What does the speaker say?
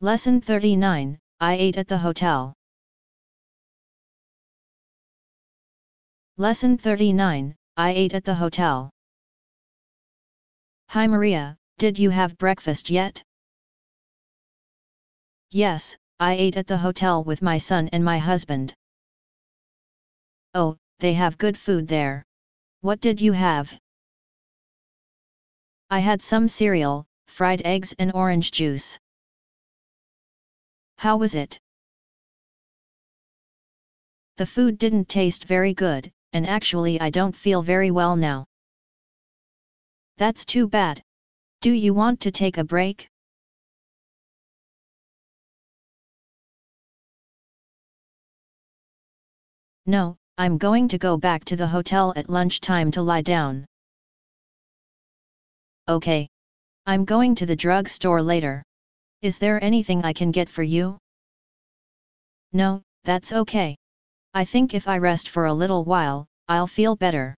Lesson 39 I ate at the hotel. Lesson 39 I ate at the hotel. Hi Maria, did you have breakfast yet? Yes, I ate at the hotel with my son and my husband. Oh, they have good food there. What did you have? I had some cereal, fried eggs and orange juice. How was it? The food didn't taste very good, and actually I don't feel very well now. That's too bad. Do you want to take a break? No, I'm going to go back to the hotel at lunchtime to lie down. Okay. I'm going to the drugstore later. Is there anything I can get for you? No, that's okay. I think if I rest for a little while, I'll feel better.